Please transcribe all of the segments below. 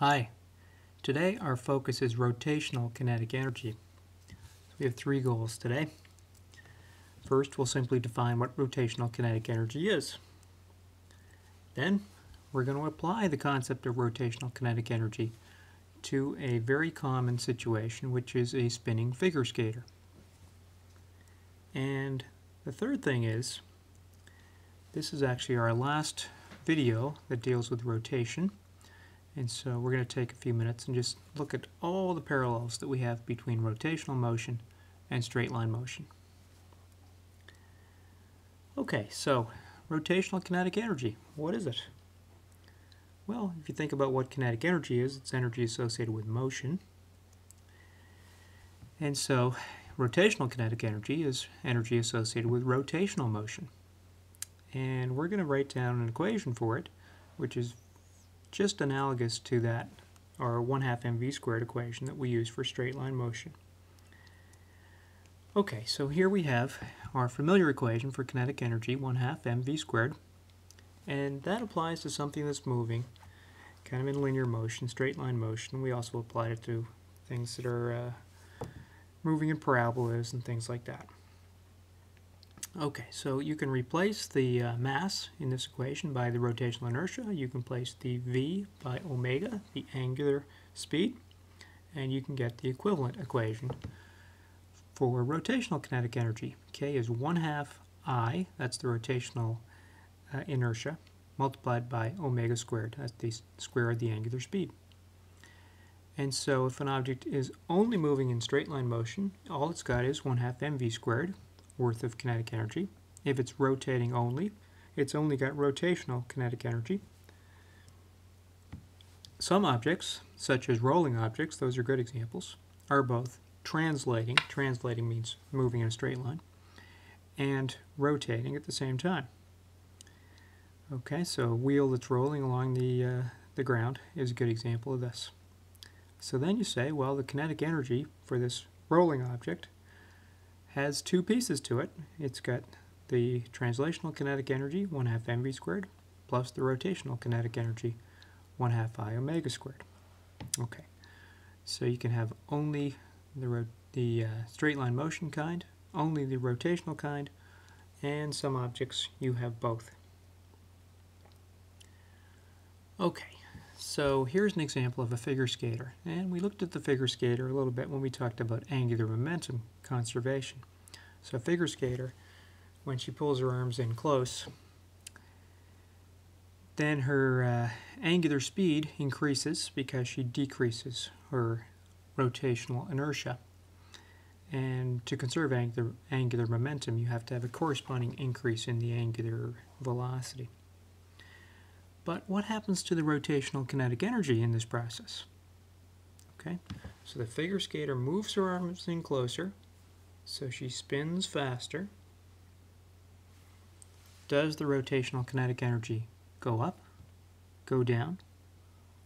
Hi. Today our focus is rotational kinetic energy. So we have three goals today. First, we'll simply define what rotational kinetic energy is. Then, we're going to apply the concept of rotational kinetic energy to a very common situation, which is a spinning figure skater. And the third thing is, this is actually our last video that deals with rotation. And so we're going to take a few minutes and just look at all the parallels that we have between rotational motion and straight line motion. Okay, so rotational kinetic energy, what is it? Well, if you think about what kinetic energy is, it's energy associated with motion. And so rotational kinetic energy is energy associated with rotational motion. And we're going to write down an equation for it, which is just analogous to that, our 1 half mv squared equation that we use for straight line motion. Okay, so here we have our familiar equation for kinetic energy, 1 half mv squared, and that applies to something that's moving, kind of in linear motion, straight line motion. We also applied it to things that are uh, moving in parabolas and things like that. Okay, so you can replace the uh, mass in this equation by the rotational inertia. You can place the v by omega, the angular speed, and you can get the equivalent equation for rotational kinetic energy. K is 1 half I, that's the rotational uh, inertia, multiplied by omega squared, that's the square of the angular speed. And so if an object is only moving in straight line motion, all it's got is 1 half mv squared, worth of kinetic energy. If it's rotating only, it's only got rotational kinetic energy. Some objects, such as rolling objects, those are good examples, are both translating, translating means moving in a straight line, and rotating at the same time. Okay, so a wheel that's rolling along the, uh, the ground is a good example of this. So then you say, well, the kinetic energy for this rolling object has two pieces to it. It's got the translational kinetic energy, 1 half mv squared, plus the rotational kinetic energy, 1 half i omega squared. Okay, so you can have only the, the uh, straight line motion kind, only the rotational kind, and some objects you have both. Okay, so here's an example of a figure skater. And we looked at the figure skater a little bit when we talked about angular momentum conservation. So a figure skater, when she pulls her arms in close, then her uh, angular speed increases because she decreases her rotational inertia. And to conserve angular, angular momentum, you have to have a corresponding increase in the angular velocity. But what happens to the rotational kinetic energy in this process? Okay, so the figure skater moves her arms in closer, so she spins faster. Does the rotational kinetic energy go up, go down,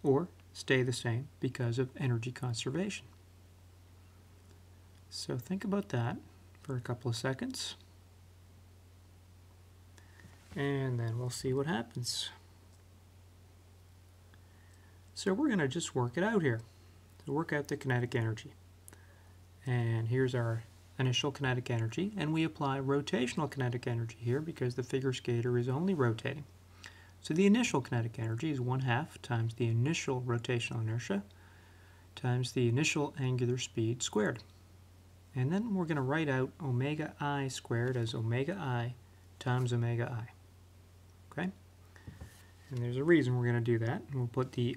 or stay the same because of energy conservation? So think about that for a couple of seconds. And then we'll see what happens. So we're going to just work it out here. So work out the kinetic energy. And here's our initial kinetic energy, and we apply rotational kinetic energy here because the figure skater is only rotating. So the initial kinetic energy is 1 half times the initial rotational inertia times the initial angular speed squared. And then we're going to write out omega i squared as omega i times omega i. Okay? And there's a reason we're going to do that. We'll put the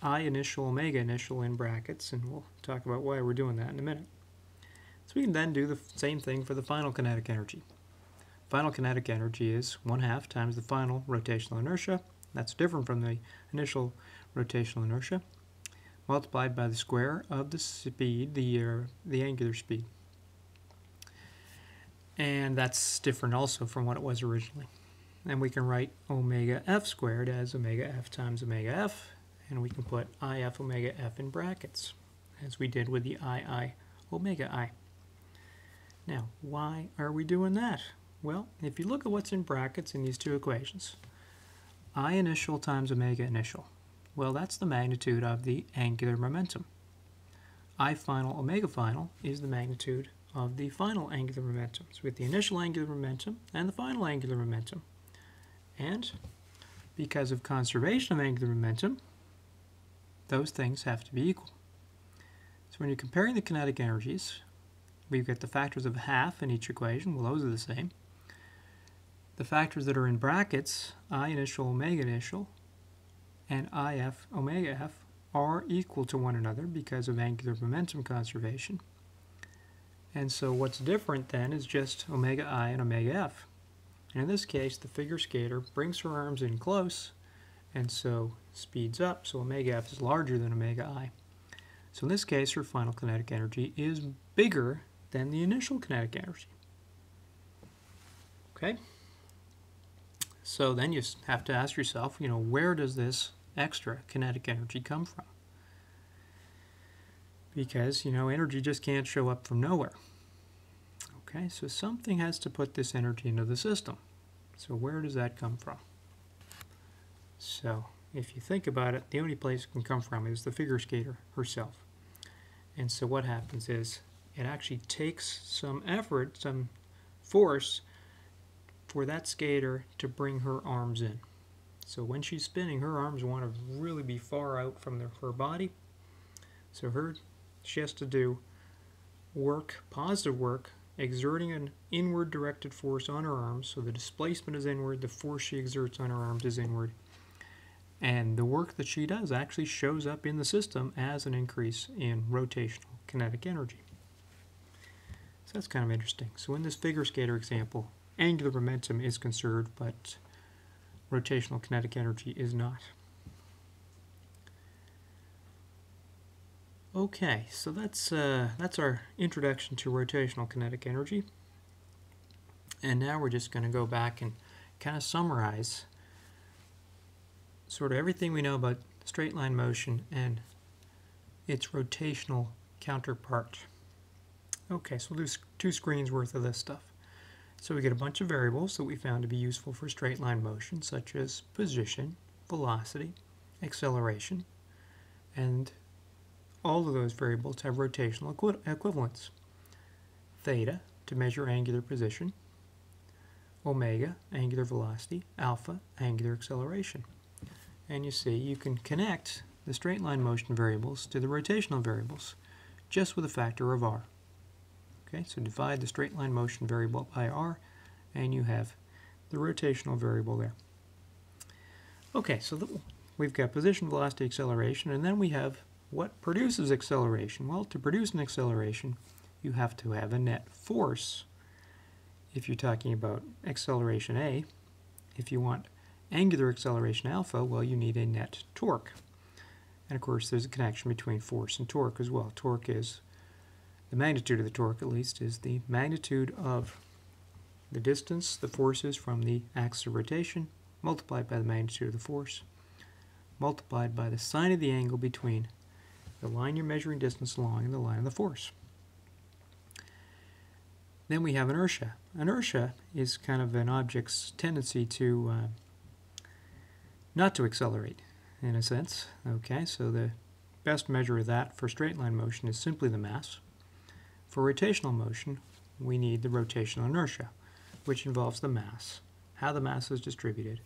I initial omega initial in brackets, and we'll talk about why we're doing that in a minute. So we can then do the same thing for the final kinetic energy. Final kinetic energy is 1 half times the final rotational inertia. That's different from the initial rotational inertia, multiplied by the square of the speed, the, uh, the angular speed. And that's different also from what it was originally. And we can write omega f squared as omega f times omega f, and we can put IF omega F in brackets, as we did with the II omega I. Now, why are we doing that? Well, if you look at what's in brackets in these two equations, I initial times omega initial. Well, that's the magnitude of the angular momentum. I final omega final is the magnitude of the final angular momentum. So with the initial angular momentum and the final angular momentum. And because of conservation of angular momentum, those things have to be equal. So when you're comparing the kinetic energies, we've got the factors of half in each equation. Well, those are the same. The factors that are in brackets, I initial, omega initial, and IF omega F are equal to one another because of angular momentum conservation. And so what's different then is just omega I and omega F. And in this case, the figure skater brings her arms in close and so speeds up, so omega F is larger than omega I. So in this case, her final kinetic energy is bigger than the initial kinetic energy. Okay? So then you have to ask yourself, you know, where does this extra kinetic energy come from? Because, you know, energy just can't show up from nowhere. Okay, so something has to put this energy into the system. So where does that come from? So if you think about it, the only place it can come from is the figure skater herself. And so what happens is it actually takes some effort, some force for that skater to bring her arms in. So when she's spinning, her arms want to really be far out from the, her body. So her, she has to do work, positive work, exerting an inward directed force on her arms. So the displacement is inward, the force she exerts on her arms is inward. And the work that she does actually shows up in the system as an increase in rotational kinetic energy. So that's kind of interesting. So in this figure skater example, angular momentum is conserved, but rotational kinetic energy is not. Okay, so that's uh, that's our introduction to rotational kinetic energy. And now we're just going to go back and kind of summarize sort of everything we know about straight line motion and its rotational counterpart. Okay, so we'll do two screens worth of this stuff. So we get a bunch of variables that we found to be useful for straight line motion, such as position, velocity, acceleration, and all of those variables have rotational equi equivalents. Theta, to measure angular position, omega, angular velocity, alpha, angular acceleration. And you see, you can connect the straight line motion variables to the rotational variables just with a factor of r. Okay, so divide the straight line motion variable by r, and you have the rotational variable there. Okay, so the, we've got position, velocity, acceleration, and then we have what produces acceleration. Well, to produce an acceleration, you have to have a net force. If you're talking about acceleration A, if you want angular acceleration alpha, well, you need a net torque. And of course, there's a connection between force and torque as well. Torque is the magnitude of the torque, at least, is the magnitude of the distance, the forces from the axis of rotation, multiplied by the magnitude of the force, multiplied by the sine of the angle between the line you're measuring distance along and the line of the force. Then we have inertia. Inertia is kind of an object's tendency to uh, not to accelerate, in a sense. Okay, so the best measure of that for straight line motion is simply the mass. For rotational motion, we need the rotational inertia, which involves the mass, how the mass is distributed,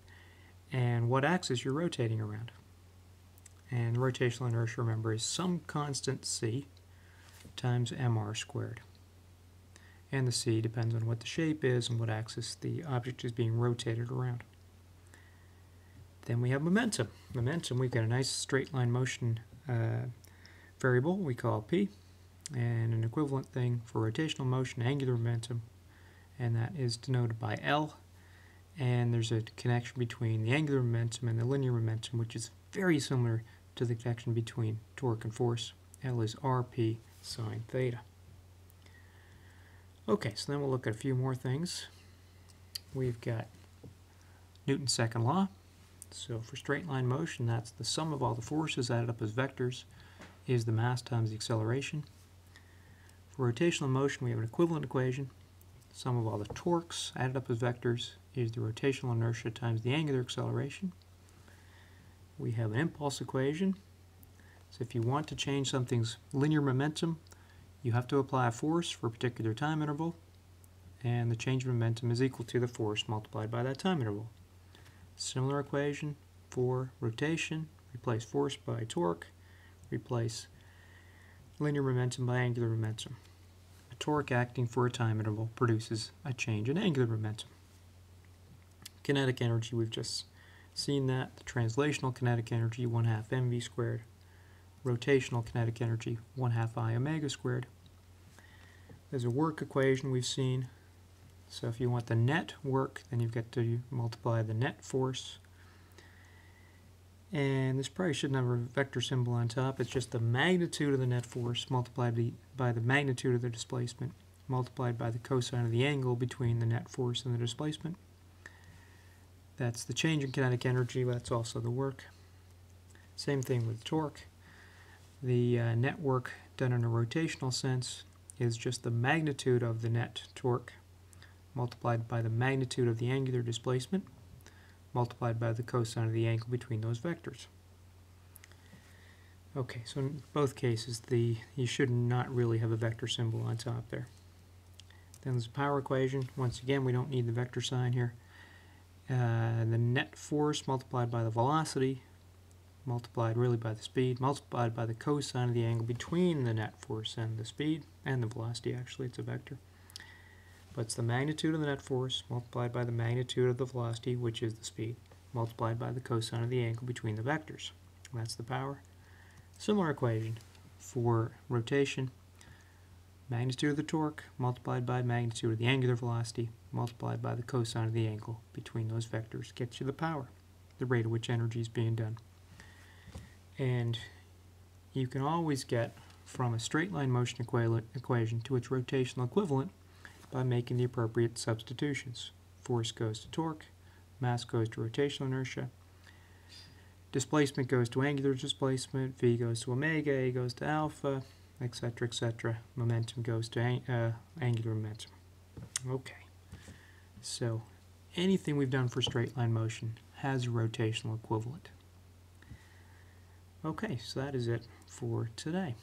and what axis you're rotating around. And rotational inertia, remember, is some constant c times mr squared. And the c depends on what the shape is and what axis the object is being rotated around. Then we have momentum. Momentum, we've got a nice straight line motion uh, variable we call p and an equivalent thing for rotational motion, angular momentum, and that is denoted by L. And there's a connection between the angular momentum and the linear momentum, which is very similar to the connection between torque and force. L is RP sine theta. Okay, so then we'll look at a few more things. We've got Newton's second law. So for straight line motion, that's the sum of all the forces added up as vectors is the mass times the acceleration. For rotational motion, we have an equivalent equation. Sum of all the torques added up as vectors is the rotational inertia times the angular acceleration. we have an impulse equation. So if you want to change something's linear momentum, you have to apply a force for a particular time interval, and the change of momentum is equal to the force multiplied by that time interval. Similar equation for rotation, replace force by torque, replace linear momentum by angular momentum. A torque acting for a time interval produces a change in angular momentum. Kinetic energy, we've just seen that. The translational kinetic energy, 1 half mv squared. Rotational kinetic energy, 1 half i omega squared. There's a work equation we've seen. So if you want the net work, then you've got to multiply the net force. And this probably shouldn't have a vector symbol on top. It's just the magnitude of the net force multiplied by the magnitude of the displacement multiplied by the cosine of the angle between the net force and the displacement. That's the change in kinetic energy, that's also the work. Same thing with torque. The uh, net work done in a rotational sense is just the magnitude of the net torque multiplied by the magnitude of the angular displacement multiplied by the cosine of the angle between those vectors. Okay, so in both cases, the you should not really have a vector symbol on top there. Then there's a power equation. Once again, we don't need the vector sign here. Uh, the net force multiplied by the velocity multiplied really by the speed, multiplied by the cosine of the angle between the net force and the speed, and the velocity actually, it's a vector. But it's the magnitude of the net force multiplied by the magnitude of the velocity, which is the speed, multiplied by the cosine of the angle between the vectors. That's the power. Similar equation for rotation, magnitude of the torque multiplied by magnitude of the angular velocity multiplied by the cosine of the angle between those vectors gets you the power, the rate at which energy is being done. And you can always get from a straight line motion equation to its rotational equivalent by making the appropriate substitutions. Force goes to torque, mass goes to rotational inertia, displacement goes to angular displacement, v goes to omega, a goes to alpha, etc., etc. Momentum goes to uh, angular momentum. Okay, so anything we've done for straight line motion has a rotational equivalent. Okay, so that is it for today.